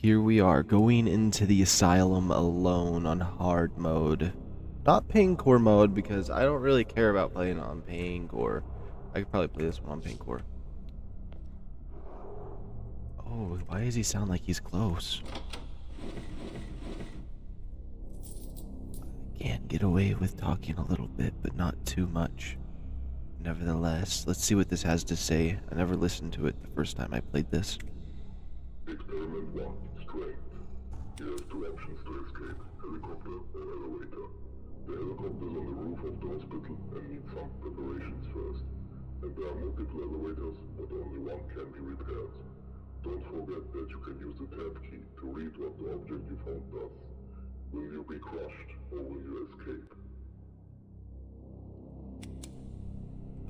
here we are, going into the asylum alone on hard mode. Not Paincore mode because I don't really care about playing on Paincore. I could probably play this one on Paincore. Oh, why does he sound like he's close? I Can't get away with talking a little bit, but not too much. Nevertheless, let's see what this has to say. I never listened to it the first time I played this. Experiment 1, strength. You have two options to escape, helicopter or elevator. The helicopter is on the hospital and needs some preparations first. And there are multiple elevators, but only one can be repaired. Don't forget that you can use the tab key to read what the object you found does. Will you be crushed, or will you escape?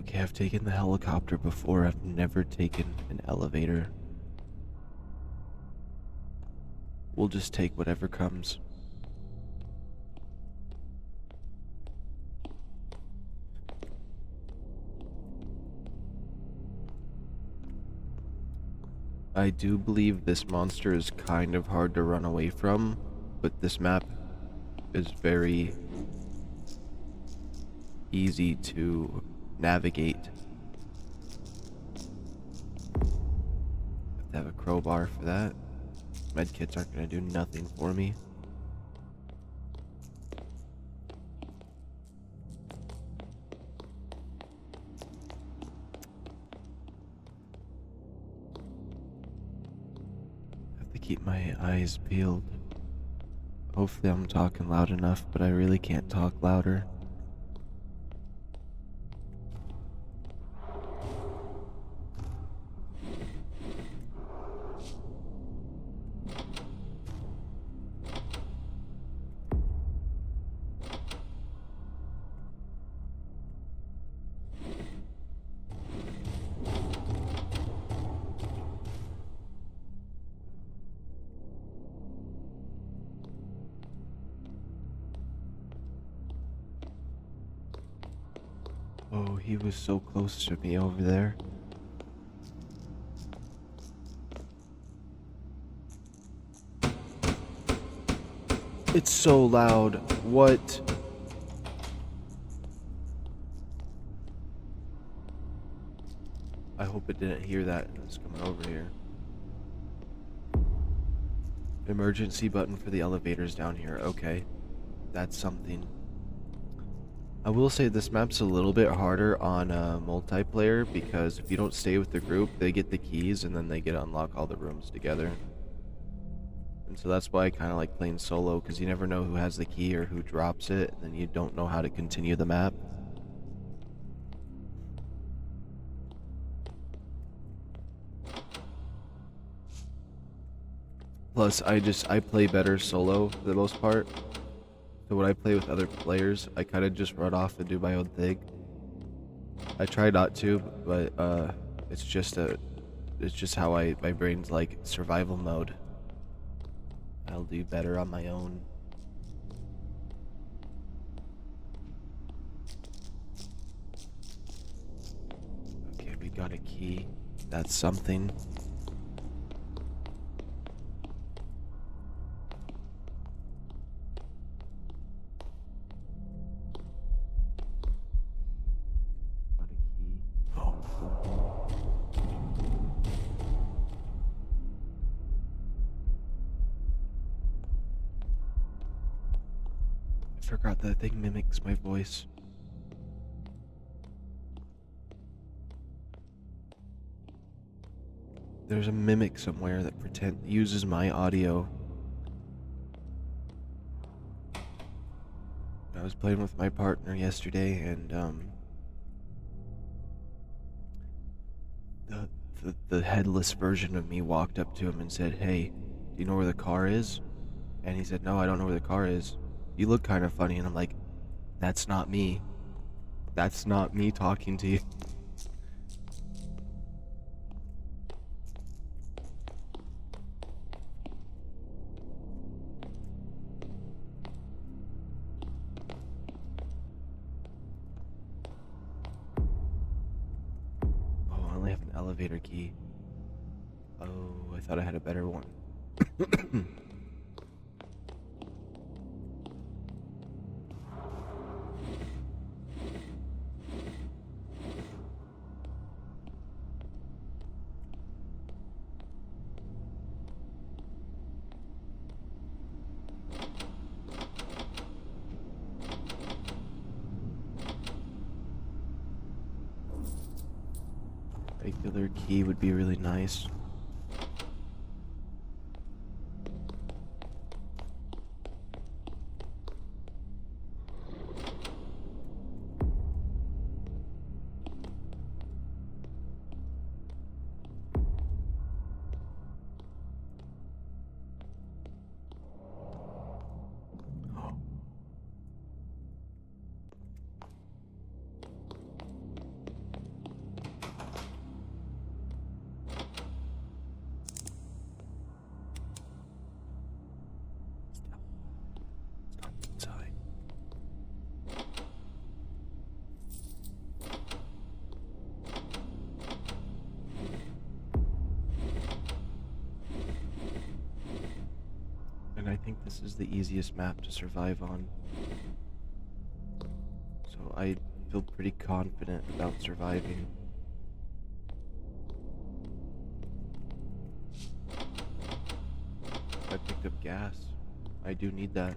Okay, I've taken the helicopter before. I've never taken an elevator. We'll just take whatever comes. I do believe this monster is kind of hard to run away from, but this map is very easy to navigate. Have to have a crowbar for that. Medkits aren't going to do nothing for me. Keep my eyes peeled. Hopefully I'm talking loud enough, but I really can't talk louder. Oh, he was so close to me over there. It's so loud. What? I hope it didn't hear that. It's coming over here. Emergency button for the elevators down here. Okay. That's something. I will say this map's a little bit harder on uh, multiplayer because if you don't stay with the group, they get the keys and then they get to unlock all the rooms together. And so that's why I kind of like playing solo because you never know who has the key or who drops it, and then you don't know how to continue the map. Plus, I just I play better solo for the most part. So when I play with other players, I kind of just run off and do my own thing. I try not to, but uh, it's just a, it's just how I my brain's like survival mode. I'll do better on my own. Okay, we got a key. That's something. Thing mimics my voice. There's a mimic somewhere that pretend uses my audio. I was playing with my partner yesterday and um the, the the headless version of me walked up to him and said, "Hey, do you know where the car is?" And he said, "No, I don't know where the car is. You look kind of funny." And I'm like, "That's not me. That's not me talking to you." Oh, I only have an elevator key. Oh, I thought I had a better one. Regular key would be this is the easiest map to survive on. So I feel pretty confident about surviving. I picked up gas. I do need that.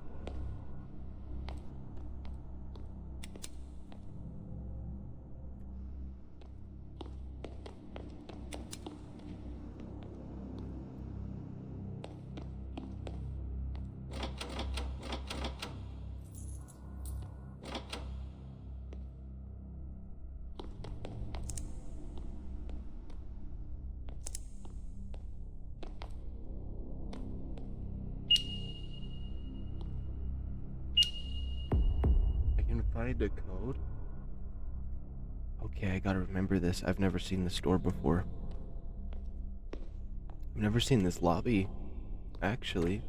This. I've never seen this door before. I've never seen this lobby, actually.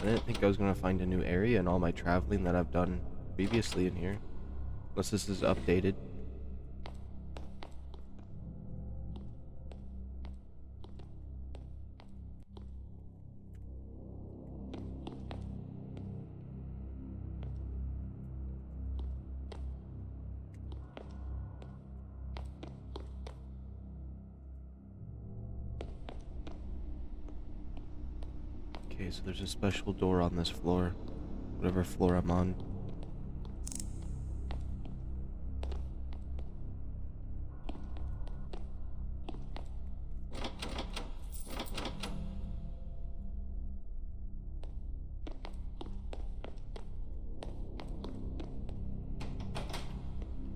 I didn't think I was gonna find a new area in all my traveling that I've done previously in here. Unless this is updated. There's a special door on this floor. Whatever floor I'm on.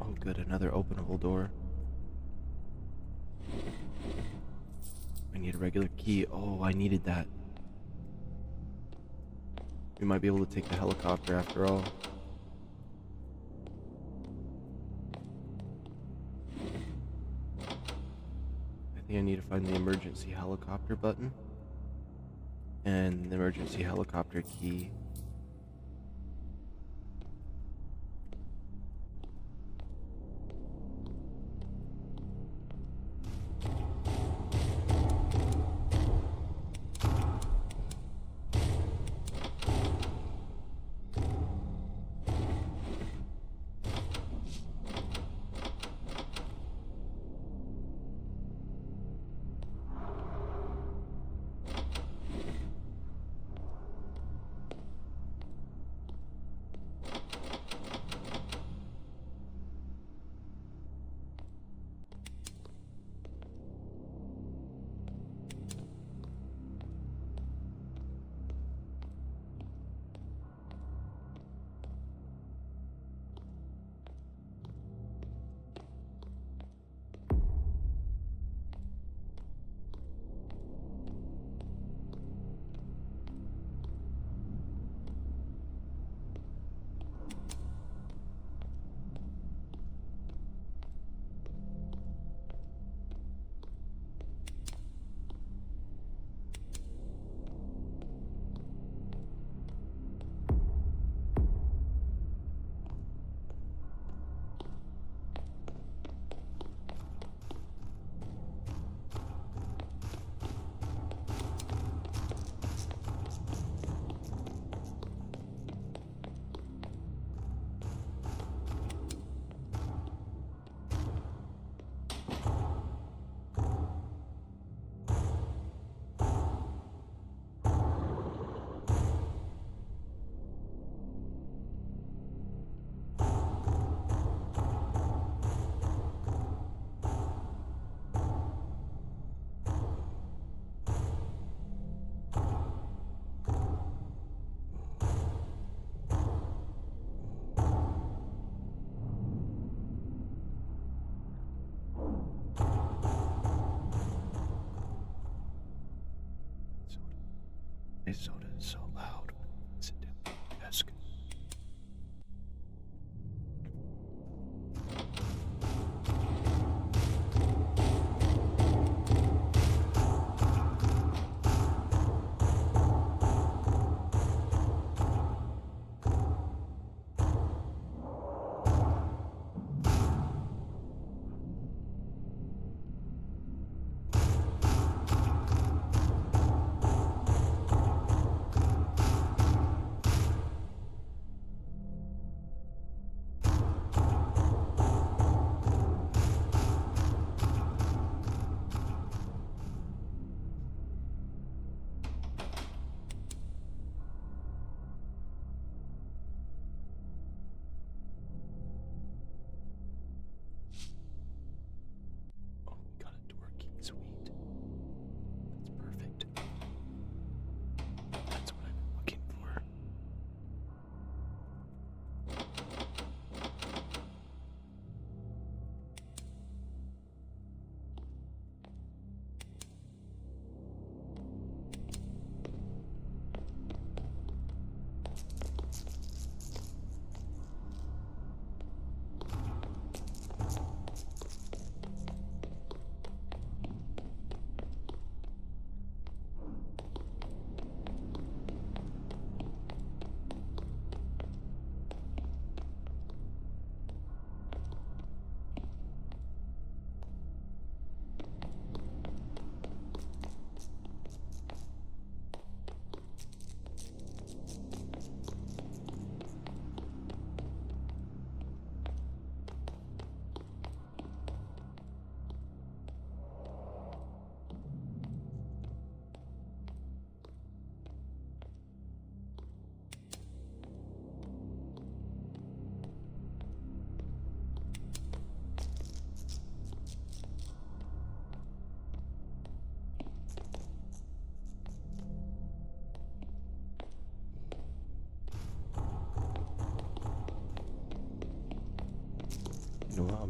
Oh, good, another openable door. I need a regular key. Oh, I needed that. We might be able to take the helicopter after all. I think I need to find the emergency helicopter button. And the emergency helicopter key.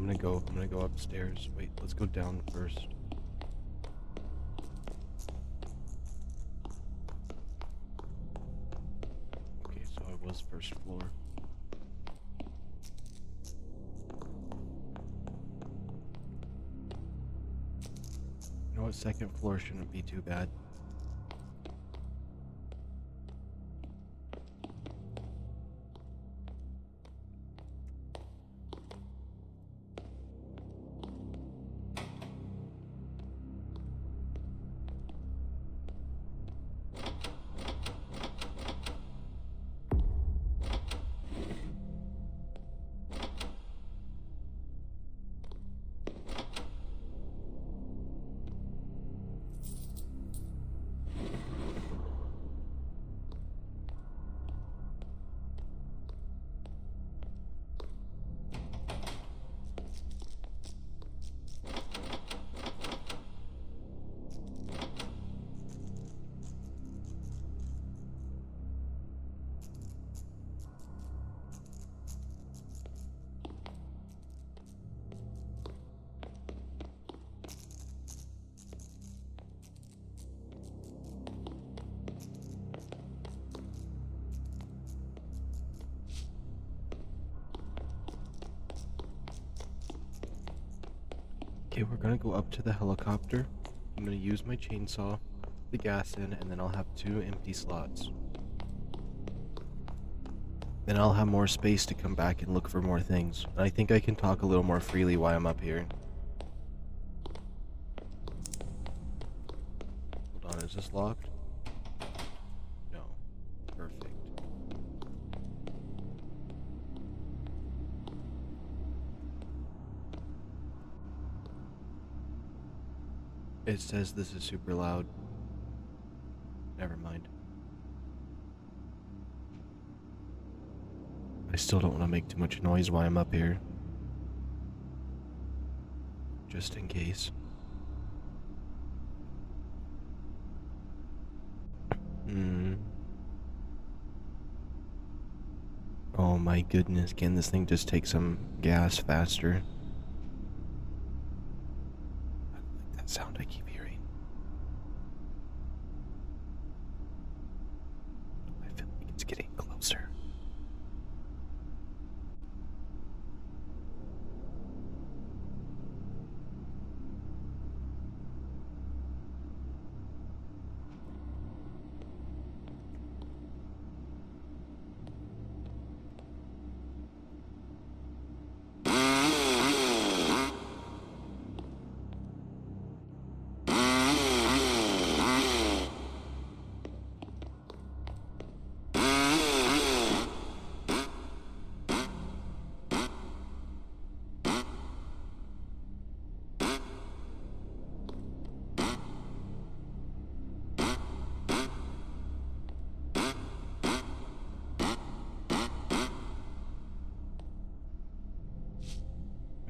I'm gonna go. I'm gonna go upstairs. Wait, let's go down first. Okay, so I was first floor. You know what? Second floor shouldn't be too bad. Okay, we're gonna go up to the helicopter. I'm gonna use my chainsaw, the gas in, and then I'll have two empty slots. Then I'll have more space to come back and look for more things. And I think I can talk a little more freely while I'm up here. Hold on, is this locked? It says this is super loud. Never mind. I still don't want to make too much noise while I'm up here. Just in case. Hmm. Oh my goodness, can this thing just take some gas faster? I don't like that sound I keep hearing. dumpster.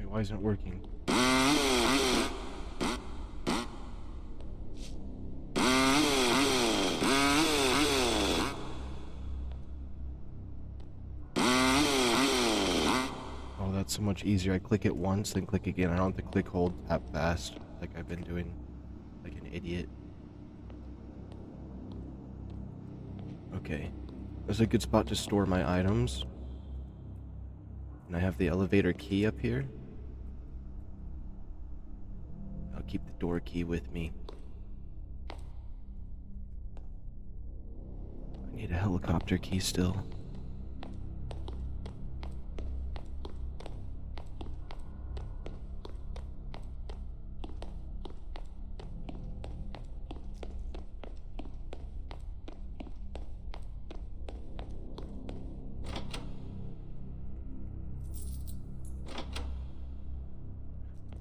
Wait, why isn't it working? Oh, that's so much easier. I click it once, then click again. I don't have to click, hold, tap fast like I've been doing like an idiot. Okay. There's a good spot to store my items. And I have the elevator key up here. I'll keep the door key with me. I need a helicopter key still.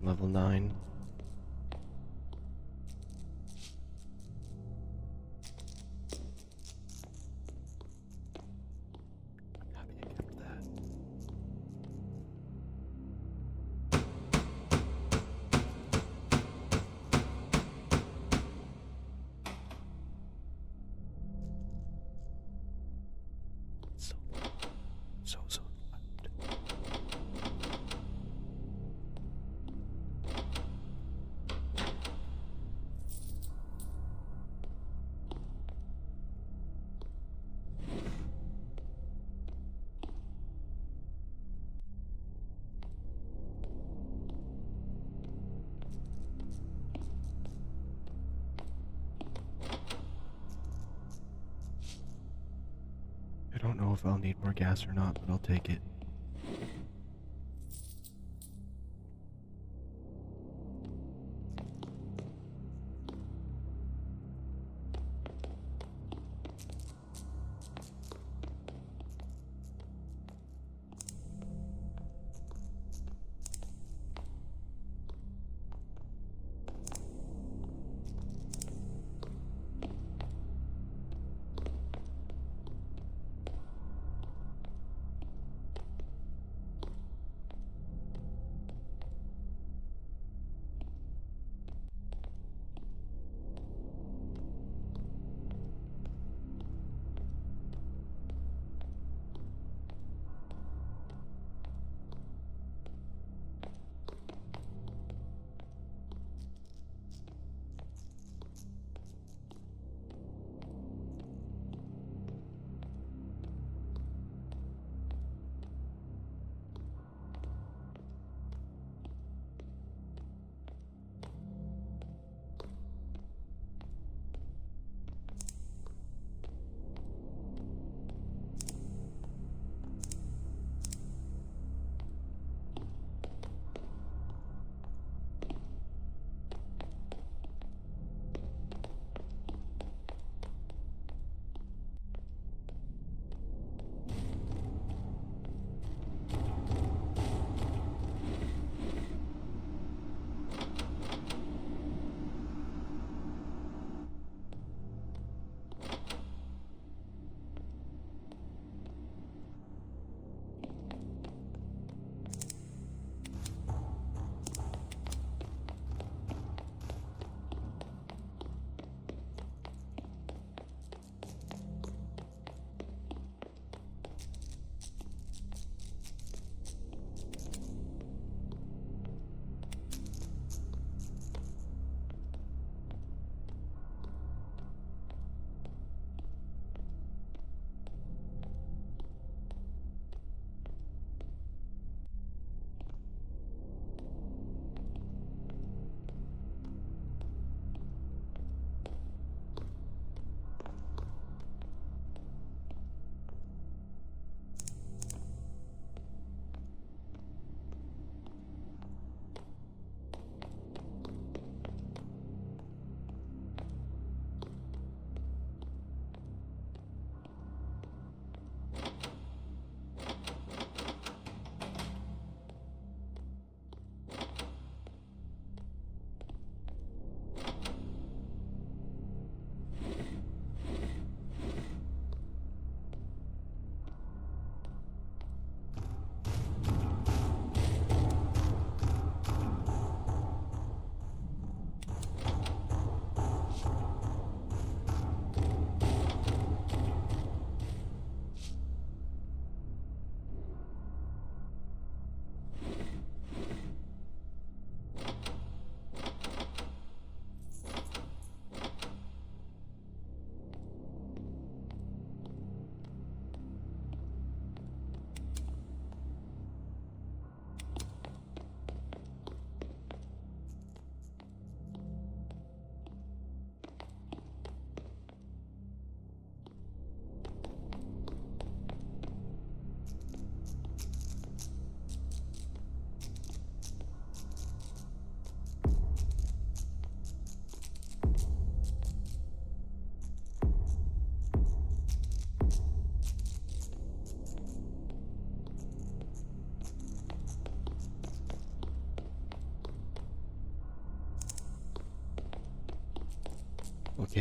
Level 9. I don't know if I'll need more gas or not, but I'll take it.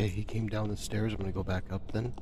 Okay, he came down the stairs. I'm gonna go back up then.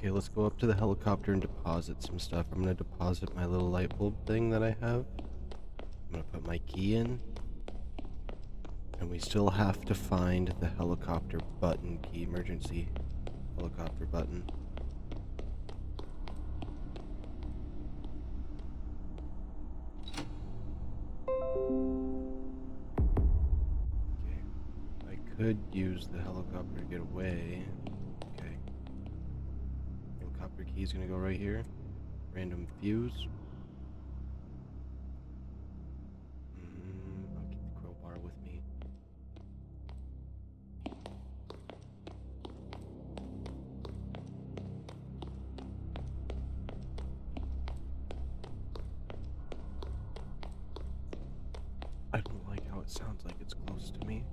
Okay, let's go up to the helicopter and deposit some stuff. I'm gonna deposit my little light bulb thing that I have. I'm gonna put my key in. And we still have to find the helicopter button key, emergency helicopter button. Okay, I could use the helicopter to get away. Is gonna go right here. Random fuse. Mm, I'll keep the crowbar with me. I don't like how it sounds like it's close to me.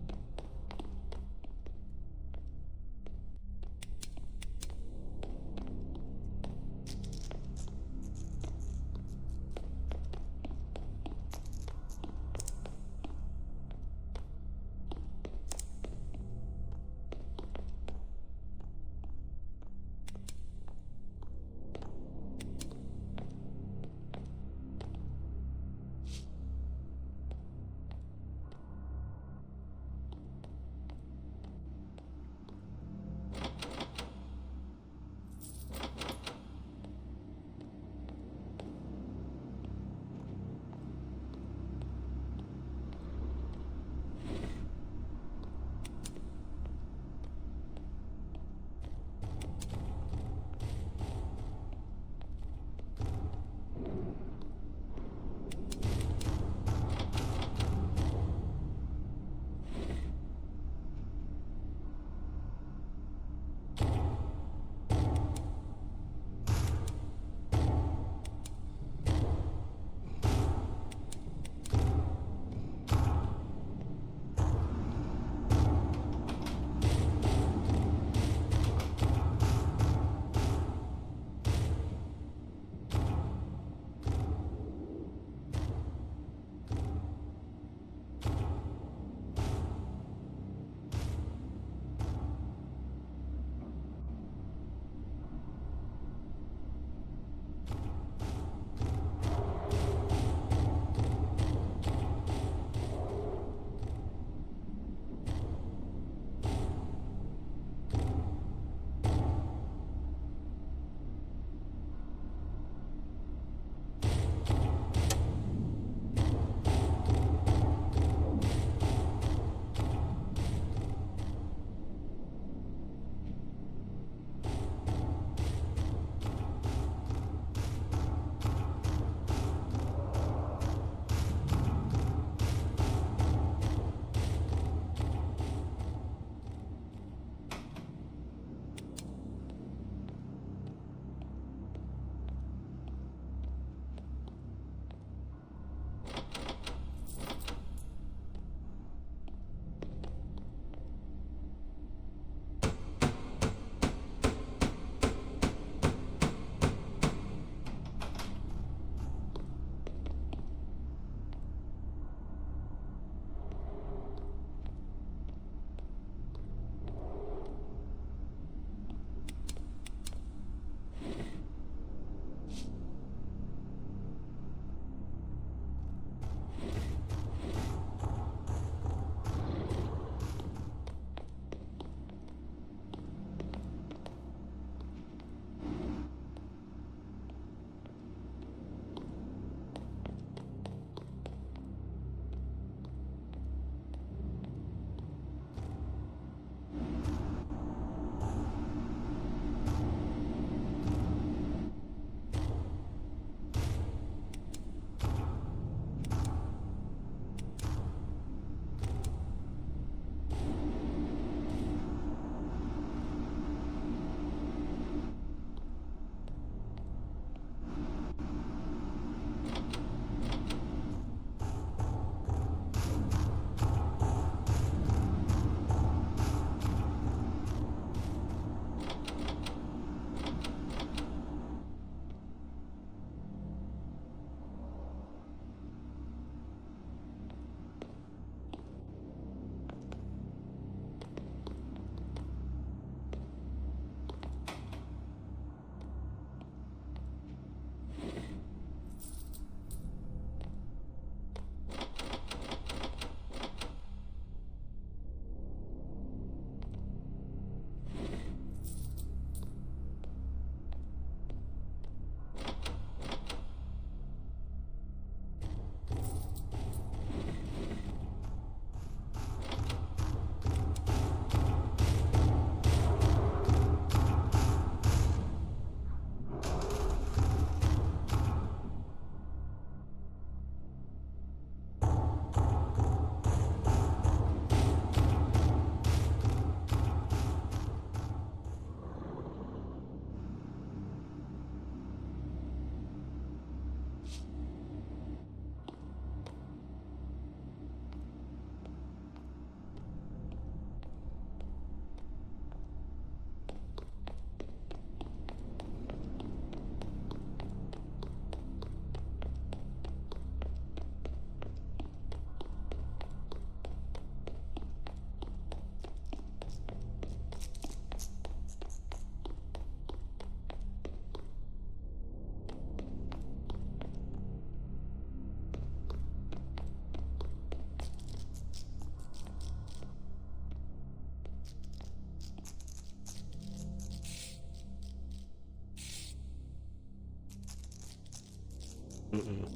Mm-mm.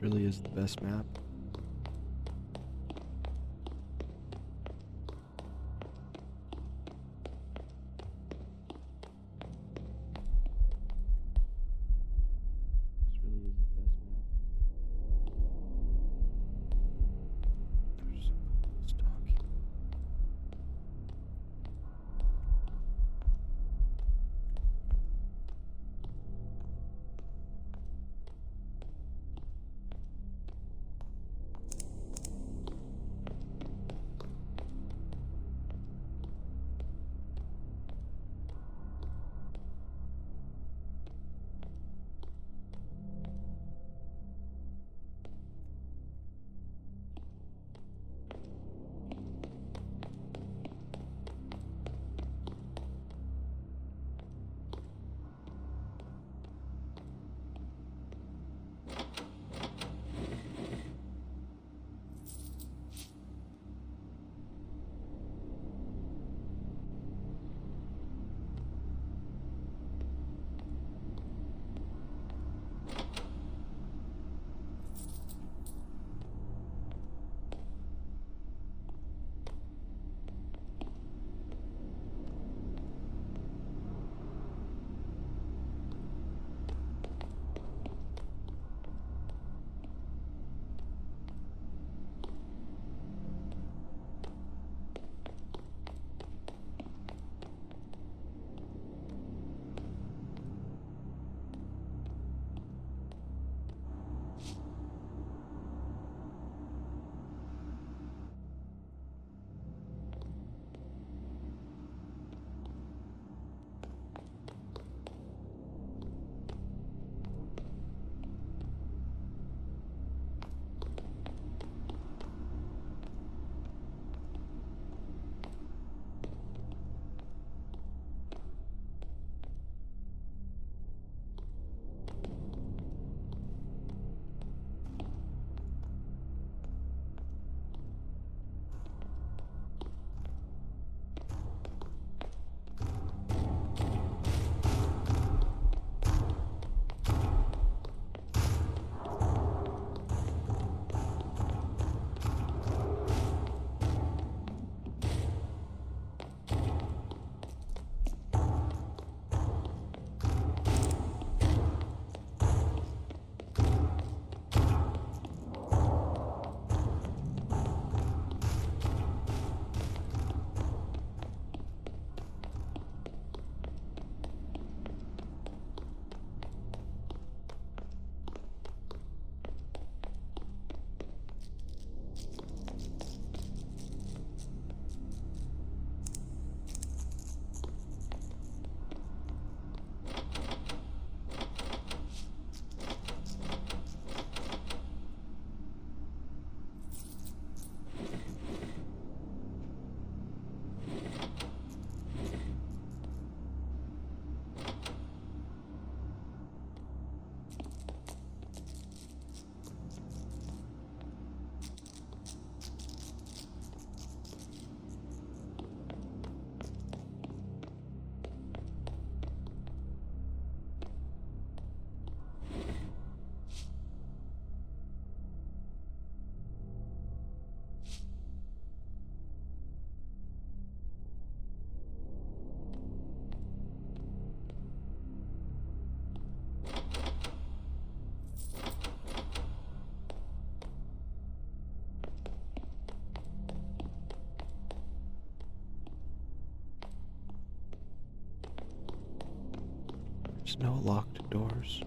This really is the best map. No locked doors.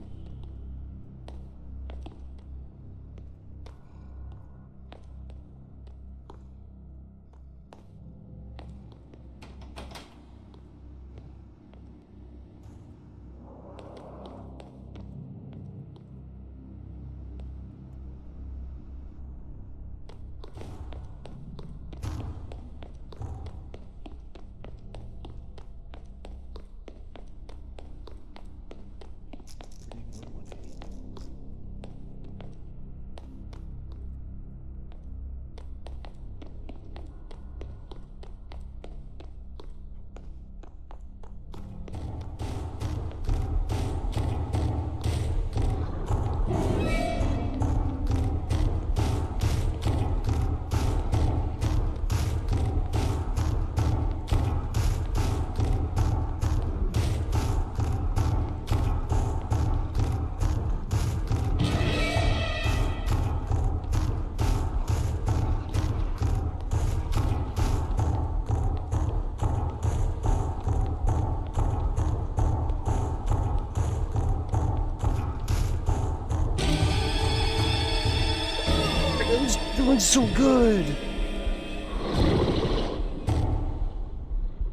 So good.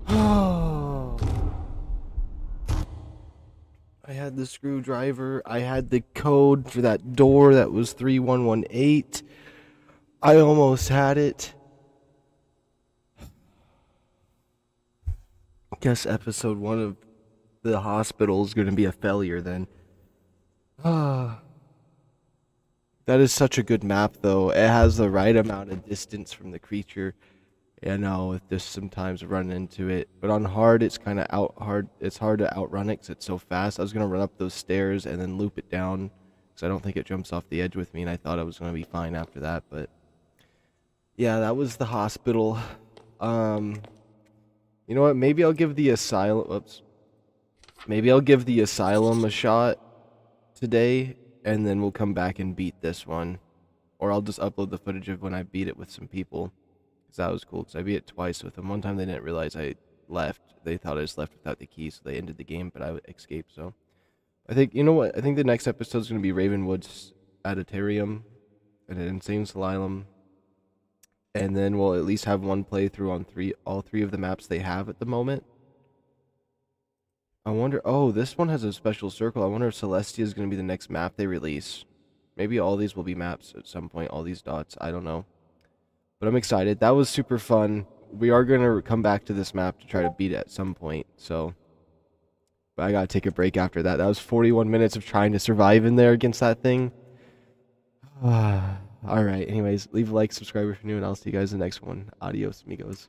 Oh. I had the screwdriver. I had the code for that door that was 3118. I almost had it. Guess episode one of the hospital is going to be a failure then. Ah. That is such a good map, though. It has the right amount of distance from the creature. And I know just sometimes run into it, but on hard, it's kind of out hard. It's hard to outrun it because it's so fast. I was gonna run up those stairs and then loop it down because I don't think it jumps off the edge with me, and I thought I was gonna be fine after that. But yeah, that was the hospital. Um, you know what? Maybe I'll give the asylum. Whoops. Maybe I'll give the asylum a shot today and then we'll come back and beat this one. Or I'll just upload the footage of when I beat it with some people. Because that was cool, because I beat it twice with them. One time they didn't realize I left. They thought I just left without the key, so they ended the game, but I escaped, so... I think, you know what, I think the next episode is going to be Ravenwood's Aditarium and an Insane Asylum. And then we'll at least have one playthrough on three, all three of the maps they have at the moment. I wonder. Oh, this one has a special circle. I wonder if Celestia is going to be the next map they release. Maybe all these will be maps at some point. All these dots. I don't know. But I'm excited. That was super fun. We are going to come back to this map to try to beat it at some point. So, but I got to take a break after that. That was 41 minutes of trying to survive in there against that thing. all right. Anyways, leave a like, subscribe if you're new, and I'll see you guys in the next one. Adios, amigos.